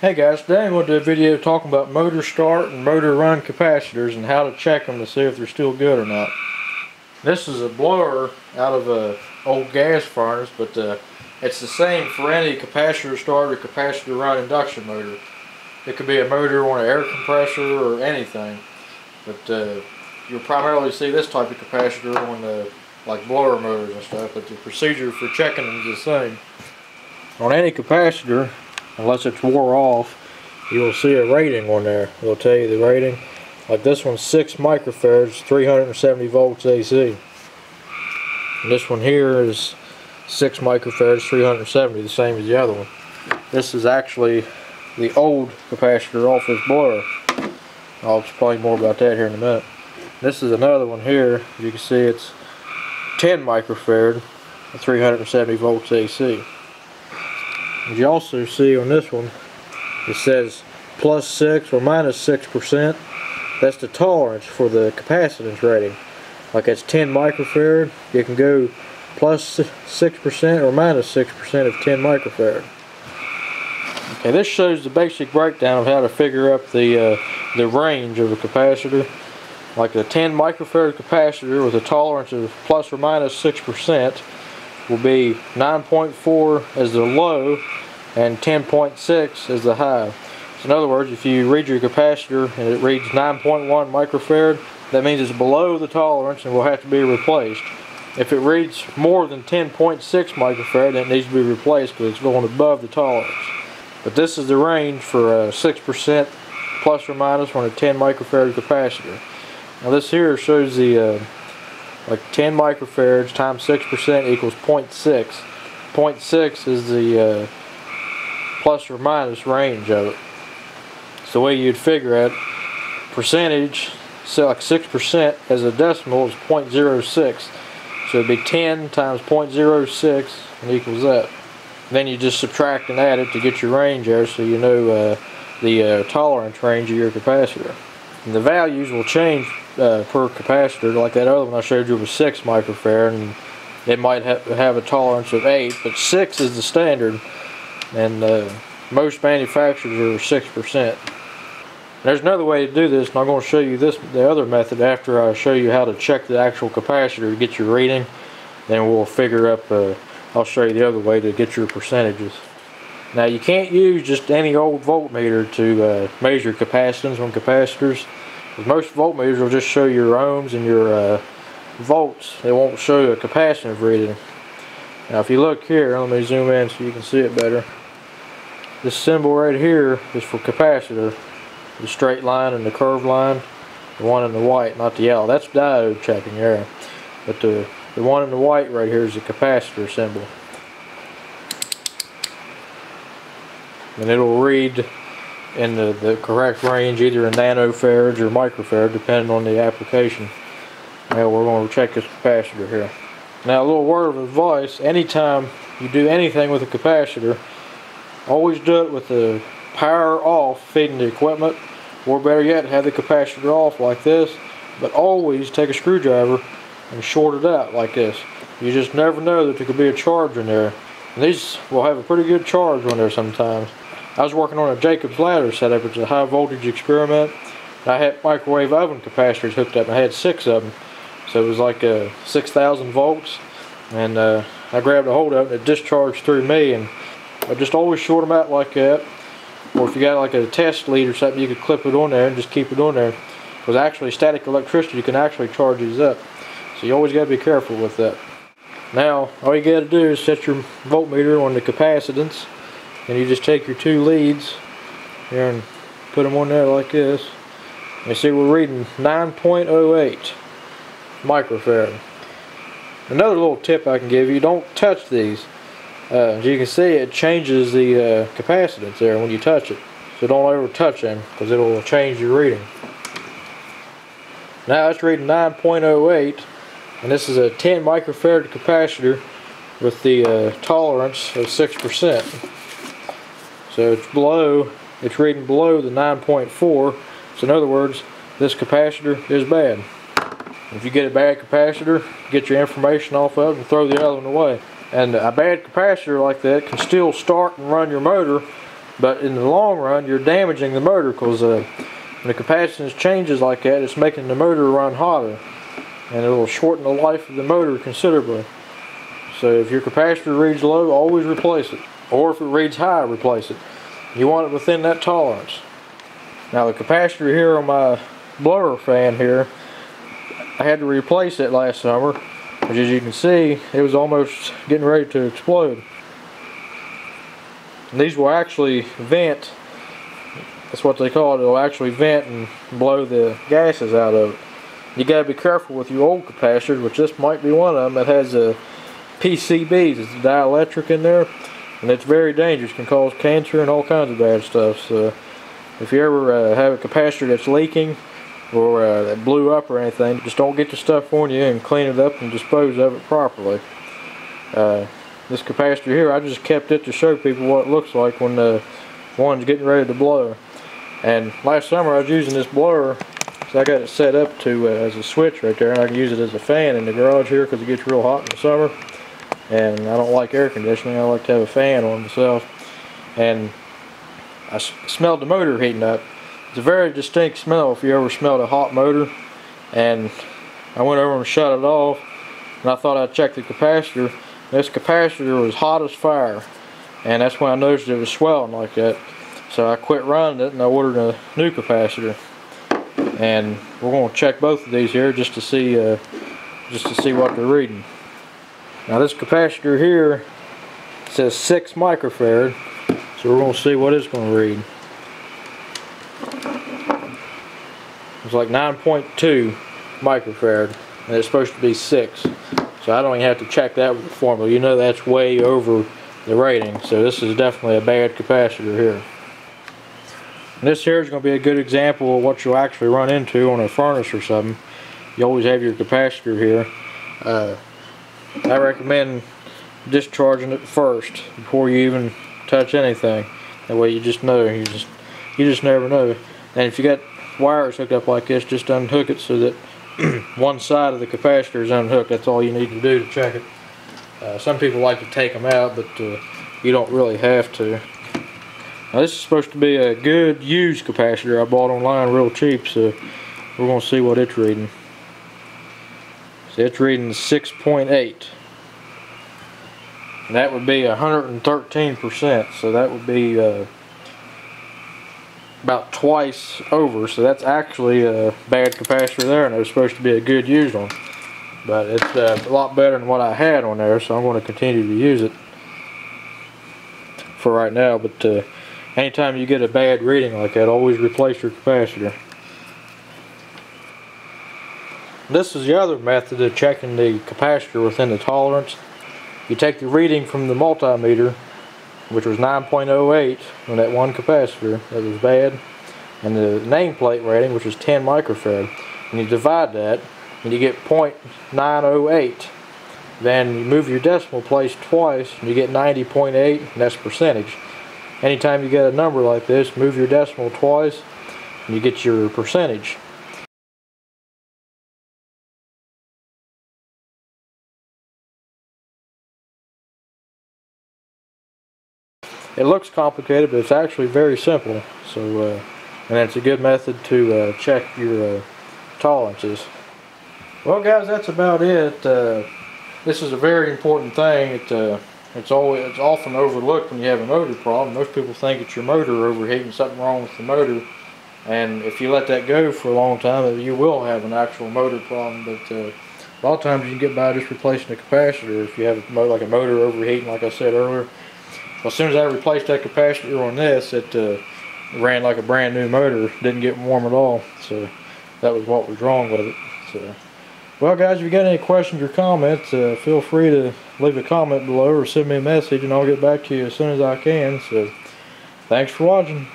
Hey guys, today I'm going to do a video talking about motor start and motor run capacitors and how to check them to see if they're still good or not. This is a blower out of a old gas furnace, but uh, it's the same for any capacitor starter, capacitor run induction motor. It could be a motor on an air compressor or anything, but uh, you'll primarily see this type of capacitor on the like blower motors and stuff, but the procedure for checking them is the same. On any capacitor, unless it's wore off you will see a rating on there it'll tell you the rating like this one's 6 microfarads 370 volts AC and this one here is 6 microfarads 370 the same as the other one. This is actually the old capacitor off this boiler. I'll explain more about that here in a minute. This is another one here. You can see it's 10 microfarad 370 volts AC as you also see on this one, it says plus 6 or 6%. That's the tolerance for the capacitance rating. Like it's 10 microfarad, you can go plus 6% or minus 6% of 10 microfarad. Okay, this shows the basic breakdown of how to figure up the uh, the range of a capacitor. Like a 10 microfarad capacitor with a tolerance of plus or minus 6% will be 9.4 as the low and 10.6 as the high. So in other words, if you read your capacitor and it reads 9.1 microfarad, that means it's below the tolerance and will have to be replaced. If it reads more than 10.6 microfarad, it needs to be replaced because it's going above the tolerance. But this is the range for a 6% plus or minus on a 10 microfarad capacitor. Now this here shows the uh, like 10 microfarads times 6% equals 0.6. 0.6 is the uh, plus or minus range of it. So the way you'd figure it, percentage, so like 6% as a decimal is 0.06. So it'd be 10 times 0.06 and equals that. Then you just subtract and add it to get your range there so you know uh, the uh, tolerance range of your capacitor. And the values will change uh, per capacitor. Like that other one I showed you was 6 microfarad and it might ha have a tolerance of 8, but 6 is the standard and uh, most manufacturers are 6%. There's another way to do this and I'm going to show you this the other method after I show you how to check the actual capacitor to get your reading then we'll figure up uh, I'll show you the other way to get your percentages. Now you can't use just any old voltmeter to uh, measure capacitance on capacitors. Most voltmeters will just show your ohms and your uh, volts. They won't show a capacitive reading. Now if you look here, let me zoom in so you can see it better. This symbol right here is for capacitor. The straight line and the curved line. The one in the white, not the yellow. That's diode checking there. But the, the one in the white right here is the capacitor symbol. And it'll read in the, the correct range either in nanofarads or microfarad depending on the application. Now we're going to check this capacitor here. Now a little word of advice, anytime you do anything with a capacitor, always do it with the power off feeding the equipment or better yet have the capacitor off like this but always take a screwdriver and short it out like this. You just never know that there could be a charge in there. And these will have a pretty good charge on there sometimes. I was working on a Jacob's ladder setup, it's a high voltage experiment. I had microwave oven capacitors hooked up. I had six of them. So it was like uh, 6,000 volts. And uh, I grabbed a hold of it and it discharged through me. And I just always short them out like that. Or if you got like a test lead or something, you could clip it on there and just keep it on there. Because actually static electricity, you can actually charge these up. So you always got to be careful with that. Now, all you got to do is set your voltmeter on the capacitance. And you just take your two leads here and put them on there like this. You see we're reading 9.08 microfarad. Another little tip I can give you, don't touch these. Uh, as you can see it changes the uh, capacitance there when you touch it. So don't ever touch them because it will change your reading. Now it's reading 9.08 And this is a 10 microfarad capacitor with the uh, tolerance of 6%. So it's below, it's reading below the 9.4. So in other words, this capacitor is bad. If you get a bad capacitor, get your information off of it and throw the other one away. And a bad capacitor like that can still start and run your motor, but in the long run, you're damaging the motor because uh, when the capacitance changes like that, it's making the motor run hotter. And it will shorten the life of the motor considerably. So if your capacitor reads low, always replace it. Or if it reads high, replace it. You want it within that tolerance. Now the capacitor here on my blower fan here, I had to replace it last summer, which as you can see, it was almost getting ready to explode. And these will actually vent, that's what they call it, it'll actually vent and blow the gases out of it. You gotta be careful with your old capacitors, which this might be one of them that has a PCBs, it's dielectric in there, and it's very dangerous, can cause cancer and all kinds of bad stuff. So if you ever uh, have a capacitor that's leaking, or uh, that blew up or anything, just don't get the stuff on you and clean it up and dispose of it properly. Uh, this capacitor here, I just kept it to show people what it looks like when the one's getting ready to blow. And last summer I was using this blower, so I got it set up to uh, as a switch right there, and I can use it as a fan in the garage here because it gets real hot in the summer. And I don't like air conditioning, I like to have a fan on myself. And I smelled the motor heating up it's a very distinct smell if you ever smelled a hot motor. And I went over and shut it off. And I thought I'd check the capacitor. This capacitor was hot as fire. And that's when I noticed it was swelling like that. So I quit running it and I ordered a new capacitor. And we're going to check both of these here just to see uh, just to see what they're reading. Now this capacitor here says 6 microfarad. So we're going to see what it's going to read. It's like 9.2 microfarad and it's supposed to be 6. So I don't even have to check that with the formula. You know that's way over the rating. So this is definitely a bad capacitor here. And this here is going to be a good example of what you'll actually run into on a furnace or something. You always have your capacitor here. Uh, I recommend discharging it first before you even touch anything. That way you just know. You just you just never know. And if you got wires hooked up like this, just unhook it so that one side of the capacitor is unhooked. That's all you need to do to check it. Uh, some people like to take them out, but uh, you don't really have to. Now this is supposed to be a good used capacitor I bought online real cheap, so we're going to see what it's reading. So it's reading 6.8. That would be 113%, so that would be uh, about twice over so that's actually a bad capacitor there and it was supposed to be a good used one but it's uh, a lot better than what I had on there so I'm going to continue to use it for right now. But uh, anytime you get a bad reading like that always replace your capacitor. This is the other method of checking the capacitor within the tolerance. You take the reading from the multimeter which was 9.08 on that one capacitor that was bad. And the nameplate rating which was 10 microfarad. And you divide that and you get 0.908 then you move your decimal place twice and you get 90.8 and that's percentage. Anytime you get a number like this move your decimal twice and you get your percentage It looks complicated, but it's actually very simple. So, uh, and it's a good method to uh, check your uh, tolerances. Well, guys, that's about it. Uh, this is a very important thing. It, uh, it's always it's often overlooked when you have a motor problem. Most people think it's your motor overheating, something wrong with the motor. And if you let that go for a long time, you will have an actual motor problem. But uh, a lot of times you can get by just replacing the capacitor if you have a, like a motor overheating, like I said earlier. As soon as I replaced that capacitor on this, it uh, ran like a brand new motor. Didn't get warm at all. So that was what was wrong with it. So, well, guys, if you got any questions or comments, uh, feel free to leave a comment below or send me a message, and I'll get back to you as soon as I can. So, thanks for watching.